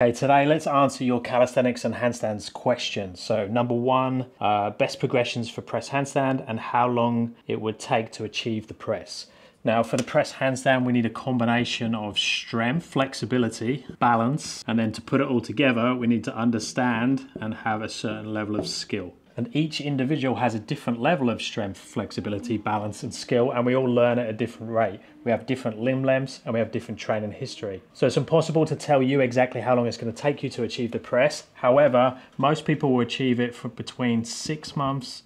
Okay, today let's answer your calisthenics and handstands questions. So, number one, uh, best progressions for press handstand and how long it would take to achieve the press. Now, for the press handstand, we need a combination of strength, flexibility, balance, and then to put it all together, we need to understand and have a certain level of skill. And each individual has a different level of strength, flexibility, balance, and skill, and we all learn at a different rate. We have different limb lengths and we have different training history. So it's impossible to tell you exactly how long it's going to take you to achieve the press. However, most people will achieve it for between six months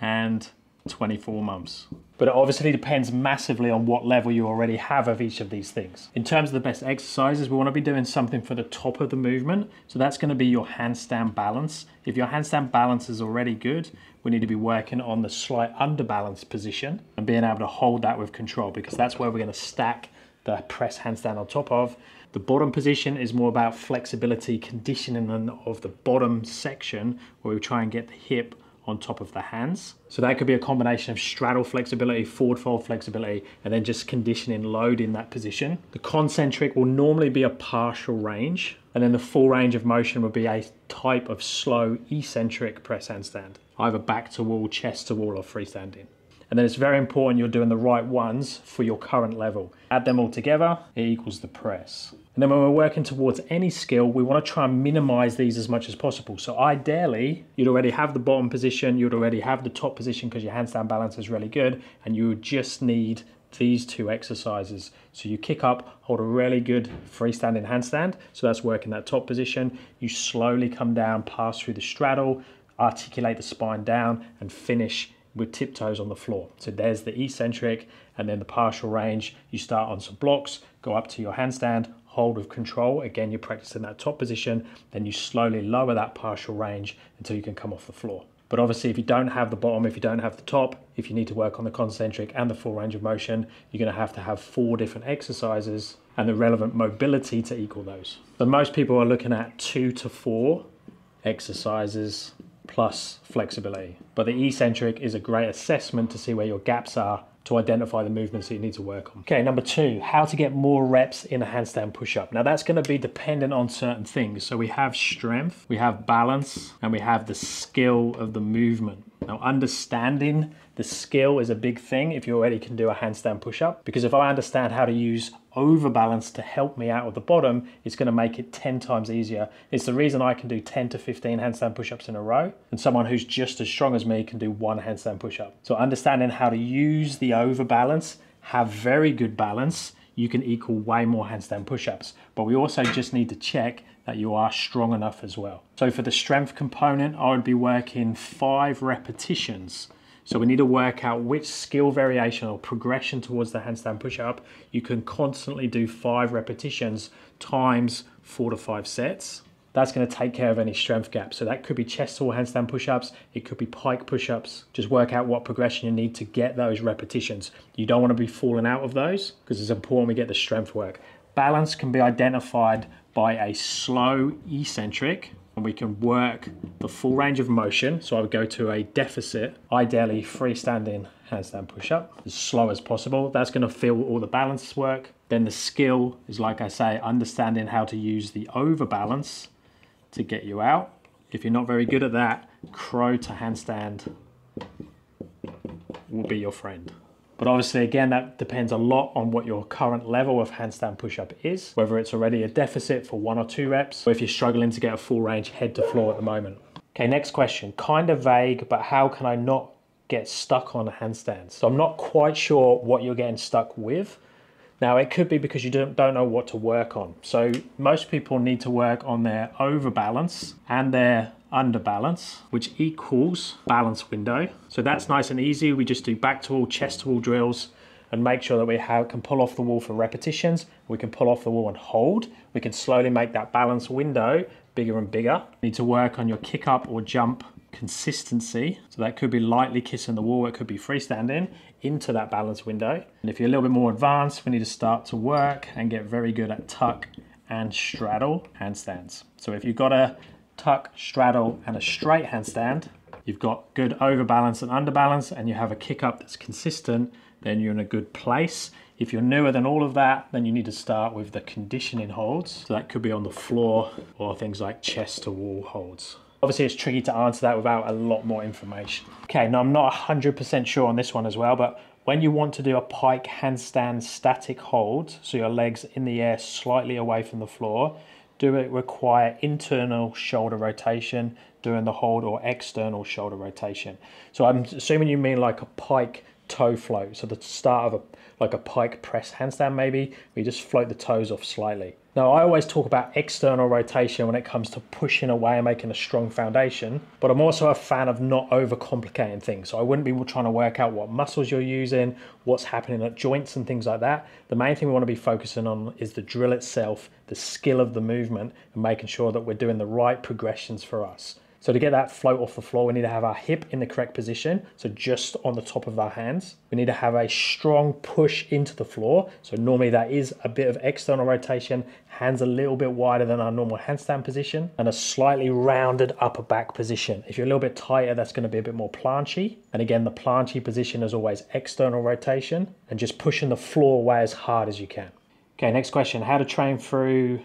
and 24 months. But it obviously depends massively on what level you already have of each of these things. In terms of the best exercises, we want to be doing something for the top of the movement. So that's going to be your handstand balance. If your handstand balance is already good, we need to be working on the slight underbalance position and being able to hold that with control because that's where we're going to stack the press handstand on top of. The bottom position is more about flexibility, conditioning of the bottom section where we try and get the hip on top of the hands. So that could be a combination of straddle flexibility, forward fold flexibility, and then just conditioning load in that position. The concentric will normally be a partial range, and then the full range of motion would be a type of slow eccentric press handstand, either back to wall, chest to wall, or freestanding. And then it's very important you're doing the right ones for your current level. Add them all together, it equals the press. And then when we're working towards any skill, we want to try and minimize these as much as possible. So ideally, you'd already have the bottom position, you'd already have the top position because your handstand balance is really good, and you would just need these two exercises. So you kick up, hold a really good freestanding handstand. So that's working that top position. You slowly come down, pass through the straddle, articulate the spine down, and finish with tiptoes on the floor. So there's the eccentric and then the partial range. You start on some blocks, go up to your handstand, hold with control. Again, you're practicing that top position. Then you slowly lower that partial range until you can come off the floor. But obviously, if you don't have the bottom, if you don't have the top, if you need to work on the concentric and the full range of motion, you're going to have to have four different exercises and the relevant mobility to equal those. So most people are looking at two to four exercises plus flexibility. But the eccentric is a great assessment to see where your gaps are to identify the movements that you need to work on. Okay, number two, how to get more reps in a handstand push-up. Now that's gonna be dependent on certain things. So we have strength, we have balance, and we have the skill of the movement. Now understanding the skill is a big thing if you already can do a handstand push-up, because if I understand how to use overbalance to help me out of the bottom, it's gonna make it 10 times easier. It's the reason I can do 10 to 15 handstand push-ups in a row, and someone who's just as strong as me can do one handstand push-up. So understanding how to use the overbalance, have very good balance, you can equal way more handstand push-ups. But we also just need to check that you are strong enough as well. So for the strength component, I would be working five repetitions so we need to work out which skill variation or progression towards the handstand push-up. You can constantly do five repetitions times four to five sets. That's going to take care of any strength gap. So that could be chest to handstand push-ups. It could be pike push-ups. Just work out what progression you need to get those repetitions. You don't want to be falling out of those because it's important we get the strength work. Balance can be identified by a slow eccentric and we can work the full range of motion. So I would go to a deficit, ideally freestanding handstand push-up, as slow as possible. That's gonna feel all the balance work. Then the skill is, like I say, understanding how to use the overbalance to get you out. If you're not very good at that, crow to handstand will be your friend. But obviously, again, that depends a lot on what your current level of handstand push-up is, whether it's already a deficit for one or two reps, or if you're struggling to get a full range head to floor at the moment. Okay, next question. Kind of vague, but how can I not get stuck on a handstand? So I'm not quite sure what you're getting stuck with. Now, it could be because you don't, don't know what to work on. So most people need to work on their overbalance and their underbalance, which equals balance window. So that's nice and easy. We just do back to wall, chest to wall drills and make sure that we have, can pull off the wall for repetitions. We can pull off the wall and hold. We can slowly make that balance window bigger and bigger. You need to work on your kick up or jump consistency. So that could be lightly kissing the wall, it could be freestanding into that balance window. And if you're a little bit more advanced, we need to start to work and get very good at tuck and straddle handstands. So if you've got a tuck, straddle, and a straight handstand, you've got good overbalance and underbalance, and you have a kick up that's consistent, then you're in a good place. If you're newer than all of that, then you need to start with the conditioning holds. So that could be on the floor or things like chest to wall holds. Obviously, it's tricky to answer that without a lot more information. Okay, now I'm not 100% sure on this one as well, but when you want to do a pike handstand static hold, so your legs in the air slightly away from the floor, do it require internal shoulder rotation during the hold or external shoulder rotation? So I'm assuming you mean like a pike toe float. So the start of a like a pike press handstand maybe, we just float the toes off slightly. Now I always talk about external rotation when it comes to pushing away and making a strong foundation, but I'm also a fan of not overcomplicating things. So I wouldn't be trying to work out what muscles you're using, what's happening at joints and things like that. The main thing we want to be focusing on is the drill itself, the skill of the movement, and making sure that we're doing the right progressions for us. So to get that float off the floor, we need to have our hip in the correct position, so just on the top of our hands. We need to have a strong push into the floor. So normally that is a bit of external rotation, hands a little bit wider than our normal handstand position, and a slightly rounded upper back position. If you're a little bit tighter, that's gonna be a bit more planchy. And again, the planchy position is always external rotation and just pushing the floor away as hard as you can. Okay, next question, how to train through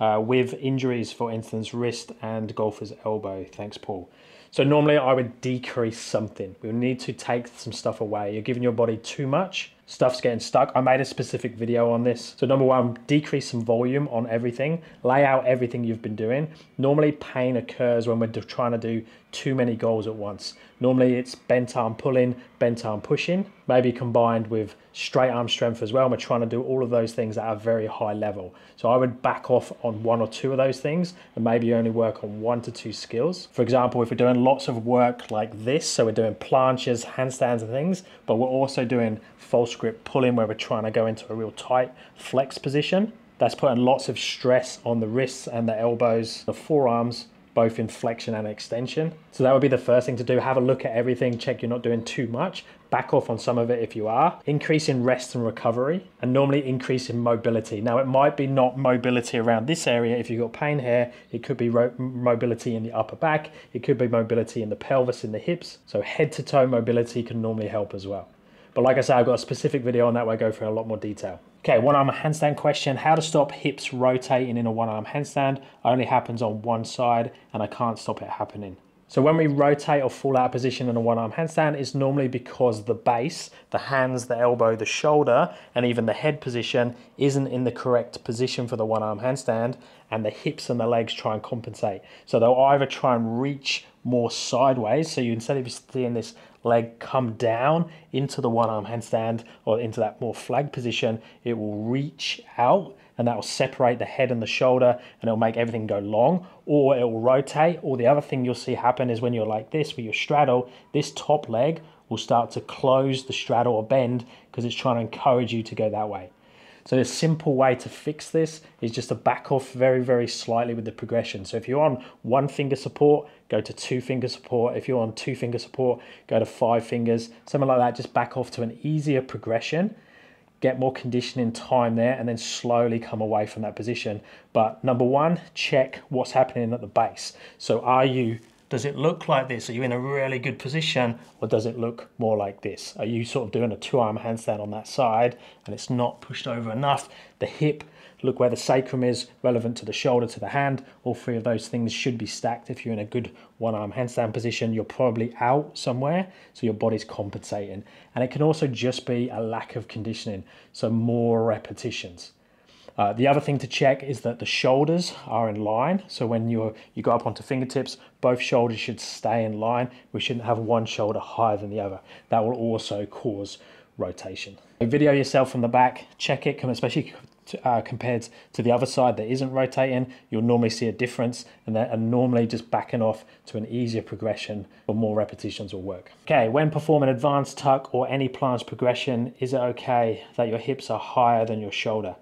uh, with injuries, for instance, wrist and golfer's elbow. Thanks, Paul. So normally I would decrease something. We need to take some stuff away. You're giving your body too much stuff's getting stuck. I made a specific video on this. So number one, decrease some volume on everything. Lay out everything you've been doing. Normally pain occurs when we're trying to do too many goals at once. Normally it's bent arm pulling, bent arm pushing, maybe combined with straight arm strength as well. we're trying to do all of those things at a very high level. So I would back off on one or two of those things and maybe only work on one to two skills. For example, if we're doing lots of work like this, so we're doing planches, handstands and things, but we're also doing false grip pulling where we're trying to go into a real tight flex position. That's putting lots of stress on the wrists and the elbows, the forearms, both in flexion and extension. So that would be the first thing to do. Have a look at everything, check you're not doing too much. Back off on some of it if you are. Increase in rest and recovery, and normally increase in mobility. Now, it might be not mobility around this area. If you've got pain here, it could be mobility in the upper back, it could be mobility in the pelvis, in the hips. So, head to toe mobility can normally help as well. But like I said, I've got a specific video on that where I go through a lot more detail. Okay, one arm handstand question. How to stop hips rotating in a one arm handstand only happens on one side and I can't stop it happening. So when we rotate or fall out of position in a one arm handstand, it's normally because the base, the hands, the elbow, the shoulder, and even the head position isn't in the correct position for the one arm handstand and the hips and the legs try and compensate. So they'll either try and reach more sideways. So you instead of seeing this leg come down into the one arm handstand or into that more flag position, it will reach out and that will separate the head and the shoulder and it'll make everything go long or it will rotate. Or the other thing you'll see happen is when you're like this, with your straddle, this top leg will start to close the straddle or bend because it's trying to encourage you to go that way. So a simple way to fix this is just to back off very, very slightly with the progression. So if you're on one finger support, go to two finger support. If you're on two finger support, go to five fingers, something like that. Just back off to an easier progression, get more conditioning time there, and then slowly come away from that position. But number one, check what's happening at the base. So are you does it look like this? Are you in a really good position or does it look more like this? Are you sort of doing a two arm handstand on that side and it's not pushed over enough? The hip, look where the sacrum is relevant to the shoulder, to the hand. All three of those things should be stacked. If you're in a good one arm handstand position, you're probably out somewhere. So your body's compensating. And it can also just be a lack of conditioning. So more repetitions. Uh, the other thing to check is that the shoulders are in line. So when you you go up onto fingertips, both shoulders should stay in line. We shouldn't have one shoulder higher than the other. That will also cause rotation. Video yourself from the back, check it, especially uh, compared to the other side that isn't rotating, you'll normally see a difference and then and normally just backing off to an easier progression for more repetitions will work. Okay, when performing advanced tuck or any planche progression, is it okay that your hips are higher than your shoulder?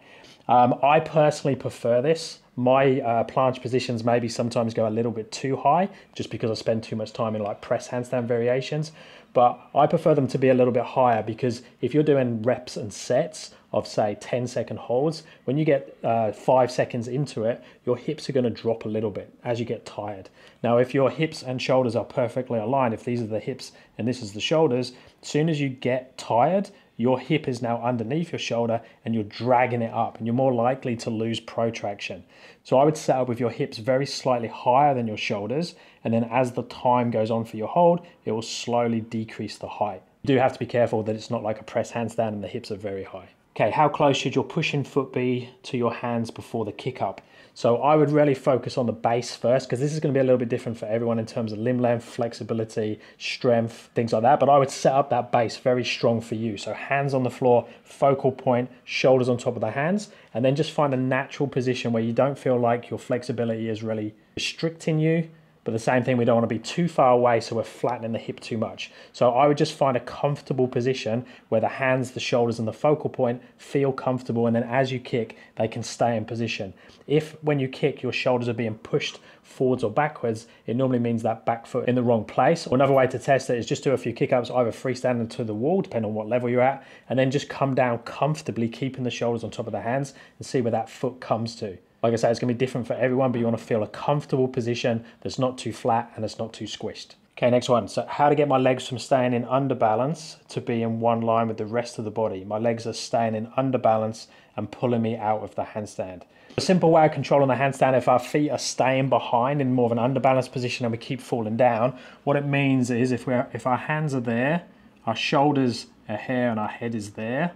Um, I personally prefer this. My uh, planche positions maybe sometimes go a little bit too high just because I spend too much time in like press handstand variations. But I prefer them to be a little bit higher because if you're doing reps and sets of say 10 second holds, when you get uh, five seconds into it, your hips are going to drop a little bit as you get tired. Now, if your hips and shoulders are perfectly aligned, if these are the hips and this is the shoulders, as soon as you get tired, your hip is now underneath your shoulder and you're dragging it up and you're more likely to lose protraction. So I would set up with your hips very slightly higher than your shoulders and then as the time goes on for your hold, it will slowly decrease the height. You do have to be careful that it's not like a press handstand and the hips are very high. Okay, how close should your pushing foot be to your hands before the kick up? So I would really focus on the base first because this is going to be a little bit different for everyone in terms of limb length, flexibility, strength, things like that. But I would set up that base very strong for you. So hands on the floor, focal point, shoulders on top of the hands, and then just find a natural position where you don't feel like your flexibility is really restricting you but the same thing, we don't want to be too far away so we're flattening the hip too much. So I would just find a comfortable position where the hands, the shoulders, and the focal point feel comfortable. And then as you kick, they can stay in position. If when you kick, your shoulders are being pushed forwards or backwards, it normally means that back foot in the wrong place. Or another way to test it is just do a few kick ups, either freestanding to the wall, depending on what level you're at, and then just come down comfortably, keeping the shoulders on top of the hands and see where that foot comes to. Like I say, it's going to be different for everyone, but you want to feel a comfortable position that's not too flat and it's not too squished. Okay, next one. So how to get my legs from staying in under balance to be in one line with the rest of the body. My legs are staying in under balance and pulling me out of the handstand. A simple way of controlling the handstand, if our feet are staying behind in more of an under balance position and we keep falling down, what it means is if, we're, if our hands are there, our shoulders are here and our head is there,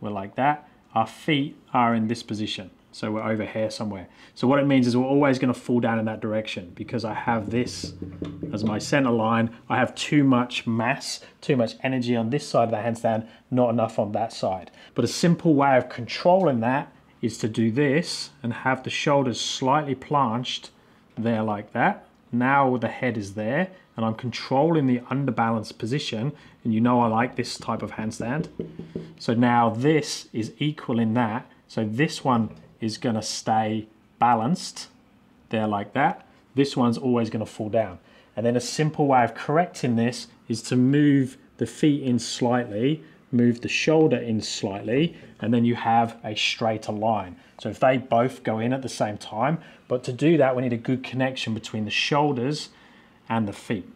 we're like that, our feet are in this position. So we're over here somewhere. So what it means is we're always going to fall down in that direction because I have this as my center line. I have too much mass, too much energy on this side of the handstand, not enough on that side. But a simple way of controlling that is to do this and have the shoulders slightly planched there like that. Now the head is there and I'm controlling the underbalanced position and you know I like this type of handstand. So now this is equal in that. So this one is going to stay balanced there like that. This one's always going to fall down. And then a simple way of correcting this is to move the feet in slightly, move the shoulder in slightly, and then you have a straighter line. So if they both go in at the same time, but to do that, we need a good connection between the shoulders and the feet.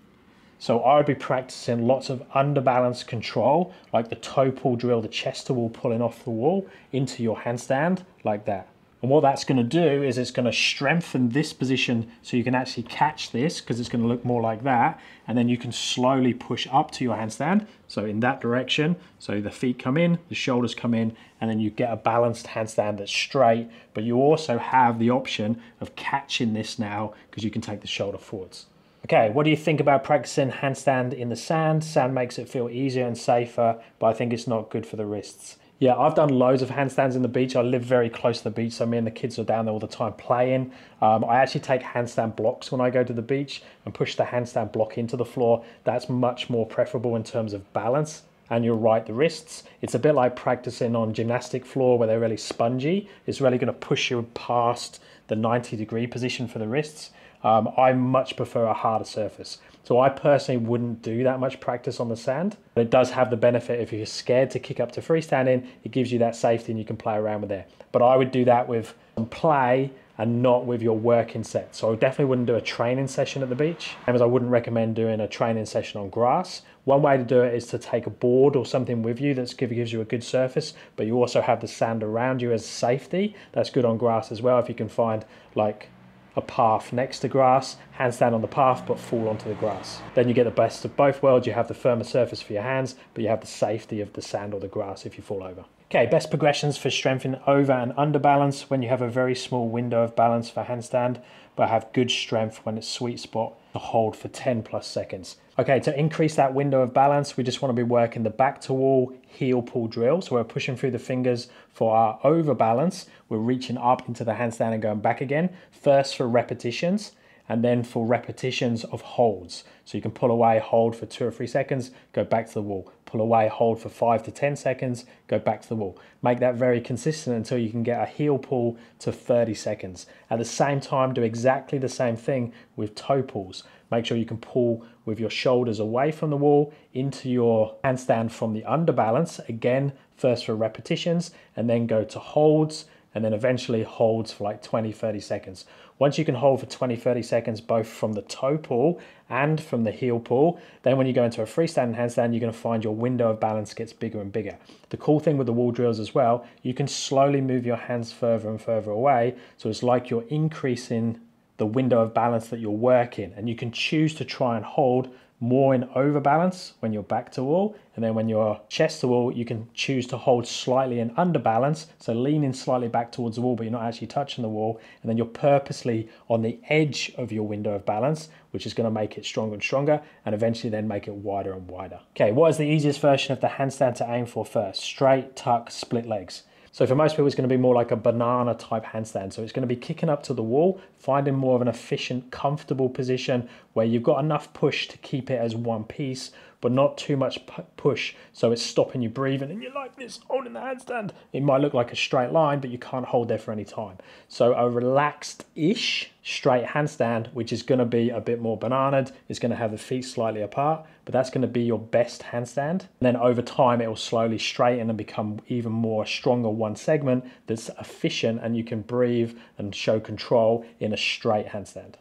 So I would be practicing lots of underbalance control, like the toe pull drill, the chest to wall pulling off the wall into your handstand, like that. And what that's going to do is it's going to strengthen this position so you can actually catch this because it's going to look more like that. And then you can slowly push up to your handstand. So in that direction, so the feet come in, the shoulders come in, and then you get a balanced handstand that's straight. But you also have the option of catching this now because you can take the shoulder forwards. Okay, what do you think about practicing handstand in the sand? Sand makes it feel easier and safer, but I think it's not good for the wrists. Yeah, I've done loads of handstands in the beach. I live very close to the beach, so me and the kids are down there all the time playing. Um, I actually take handstand blocks when I go to the beach and push the handstand block into the floor. That's much more preferable in terms of balance. And you're right, the wrists, it's a bit like practicing on gymnastic floor where they're really spongy. It's really going to push you past the 90 degree position for the wrists. Um, I much prefer a harder surface. So I personally wouldn't do that much practice on the sand. But it does have the benefit if you're scared to kick up to freestanding, it gives you that safety and you can play around with it. But I would do that with play and not with your working set. So I definitely wouldn't do a training session at the beach. And as I wouldn't recommend doing a training session on grass. One way to do it is to take a board or something with you that gives you a good surface, but you also have the sand around you as safety. That's good on grass as well if you can find like a path next to grass, handstand on the path but fall onto the grass. Then you get the best of both worlds. You have the firmer surface for your hands, but you have the safety of the sand or the grass if you fall over. Okay, best progressions for strengthening over and under balance when you have a very small window of balance for handstand, but have good strength when it's sweet spot hold for 10 plus seconds. Okay, to increase that window of balance, we just want to be working the back to wall heel pull drill. So we're pushing through the fingers for our over balance. We're reaching up into the handstand and going back again. First for repetitions and then for repetitions of holds. So you can pull away, hold for two or three seconds, go back to the wall. Pull away, hold for five to 10 seconds, go back to the wall. Make that very consistent until you can get a heel pull to 30 seconds. At the same time, do exactly the same thing with toe pulls. Make sure you can pull with your shoulders away from the wall into your handstand from the under balance. Again, first for repetitions and then go to holds and then eventually holds for like 20, 30 seconds. Once you can hold for 20, 30 seconds, both from the toe pull and from the heel pull, then when you go into a freestanding handstand, you're going to find your window of balance gets bigger and bigger. The cool thing with the wall drills as well, you can slowly move your hands further and further away. So it's like you're increasing the window of balance that you're working and you can choose to try and hold more in overbalance when you're back to wall and then when you're chest to wall you can choose to hold slightly in underbalance so leaning slightly back towards the wall but you're not actually touching the wall and then you're purposely on the edge of your window of balance which is going to make it stronger and stronger and eventually then make it wider and wider. Okay what is the easiest version of the handstand to aim for first? Straight tuck split legs so for most people, it's going to be more like a banana type handstand. So it's going to be kicking up to the wall, finding more of an efficient, comfortable position where you've got enough push to keep it as one piece, but not too much push so it's stopping you breathing and you're like this holding the handstand. It might look like a straight line, but you can't hold there for any time. So a relaxed-ish straight handstand, which is going to be a bit more bananaed, is going to have the feet slightly apart, but that's going to be your best handstand. And then over time, it will slowly straighten and become even more stronger one segment that's efficient and you can breathe and show control in a straight handstand.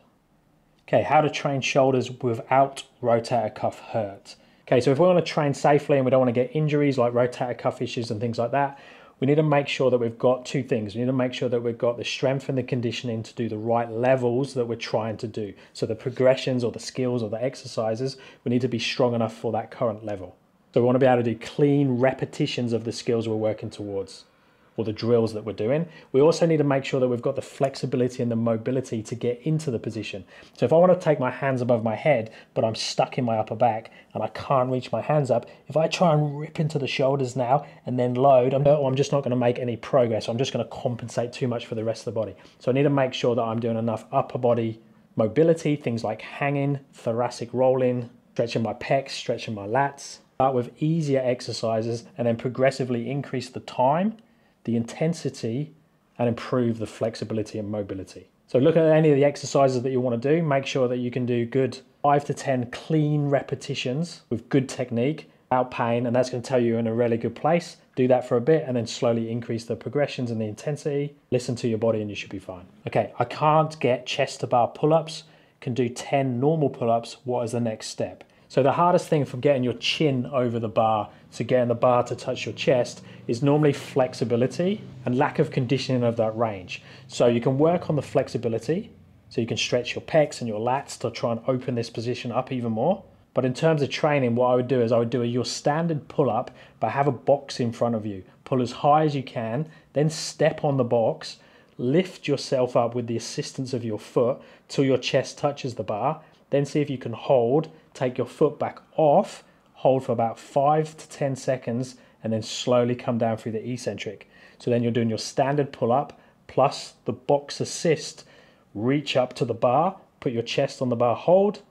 Okay, how to train shoulders without rotator cuff hurt. Okay, so if we want to train safely and we don't want to get injuries like rotator cuff issues and things like that, we need to make sure that we've got two things. We need to make sure that we've got the strength and the conditioning to do the right levels that we're trying to do. So the progressions or the skills or the exercises, we need to be strong enough for that current level. So we want to be able to do clean repetitions of the skills we're working towards or the drills that we're doing. We also need to make sure that we've got the flexibility and the mobility to get into the position. So if I want to take my hands above my head, but I'm stuck in my upper back and I can't reach my hands up, if I try and rip into the shoulders now and then load, I'm, oh, I'm just not going to make any progress. I'm just going to compensate too much for the rest of the body. So I need to make sure that I'm doing enough upper body mobility, things like hanging, thoracic rolling, stretching my pecs, stretching my lats. Start with easier exercises and then progressively increase the time the intensity, and improve the flexibility and mobility. So look at any of the exercises that you want to do. Make sure that you can do good five to 10 clean repetitions with good technique without pain. And that's going to tell you you're in a really good place. Do that for a bit and then slowly increase the progressions and the intensity. Listen to your body and you should be fine. Okay, I can't get chest to bar pull-ups. Can do 10 normal pull-ups. What is the next step? So the hardest thing from getting your chin over the bar to getting the bar to touch your chest is normally flexibility and lack of conditioning of that range. So you can work on the flexibility, so you can stretch your pecs and your lats to try and open this position up even more. But in terms of training, what I would do is I would do a, your standard pull up, but have a box in front of you. Pull as high as you can, then step on the box, lift yourself up with the assistance of your foot till your chest touches the bar, then see if you can hold, take your foot back off, hold for about five to 10 seconds, and then slowly come down through the eccentric. So then you're doing your standard pull up plus the box assist, reach up to the bar, put your chest on the bar, hold,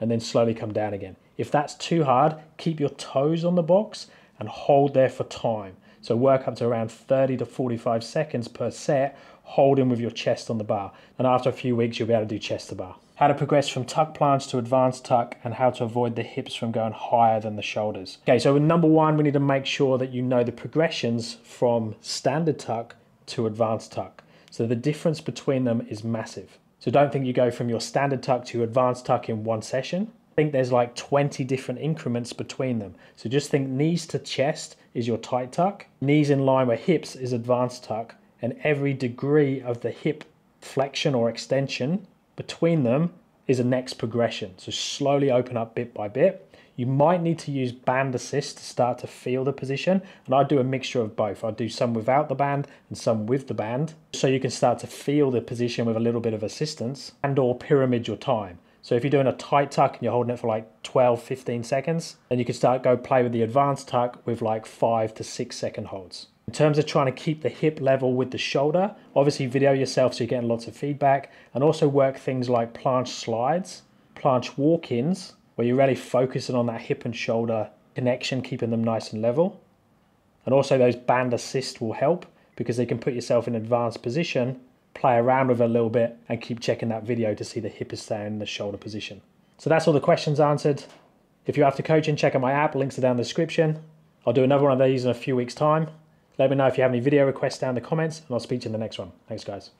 and then slowly come down again. If that's too hard, keep your toes on the box and hold there for time. So work up to around 30 to 45 seconds per set, holding with your chest on the bar. And after a few weeks, you'll be able to do chest to bar how to progress from tuck planche to advanced tuck, and how to avoid the hips from going higher than the shoulders. Okay, so number one, we need to make sure that you know the progressions from standard tuck to advanced tuck. So the difference between them is massive. So don't think you go from your standard tuck to advanced tuck in one session. I think there's like 20 different increments between them. So just think knees to chest is your tight tuck, knees in line with hips is advanced tuck, and every degree of the hip flexion or extension between them is a next progression. So slowly open up bit by bit. You might need to use band assist to start to feel the position. And I do a mixture of both. I do some without the band and some with the band. So you can start to feel the position with a little bit of assistance and or pyramid your time. So if you're doing a tight tuck and you're holding it for like 12, 15 seconds, then you can start go play with the advanced tuck with like five to six second holds. In terms of trying to keep the hip level with the shoulder, obviously video yourself so you're getting lots of feedback and also work things like planche slides, planche walk-ins, where you're really focusing on that hip and shoulder connection, keeping them nice and level. And also those band assist will help because they can put yourself in advanced position, play around with it a little bit and keep checking that video to see the hip is staying in the shoulder position. So that's all the questions answered. If you're after coaching, check out my app, links are down in the description. I'll do another one of these in a few weeks time. Let me know if you have any video requests down in the comments and I'll speak to you in the next one. Thanks guys.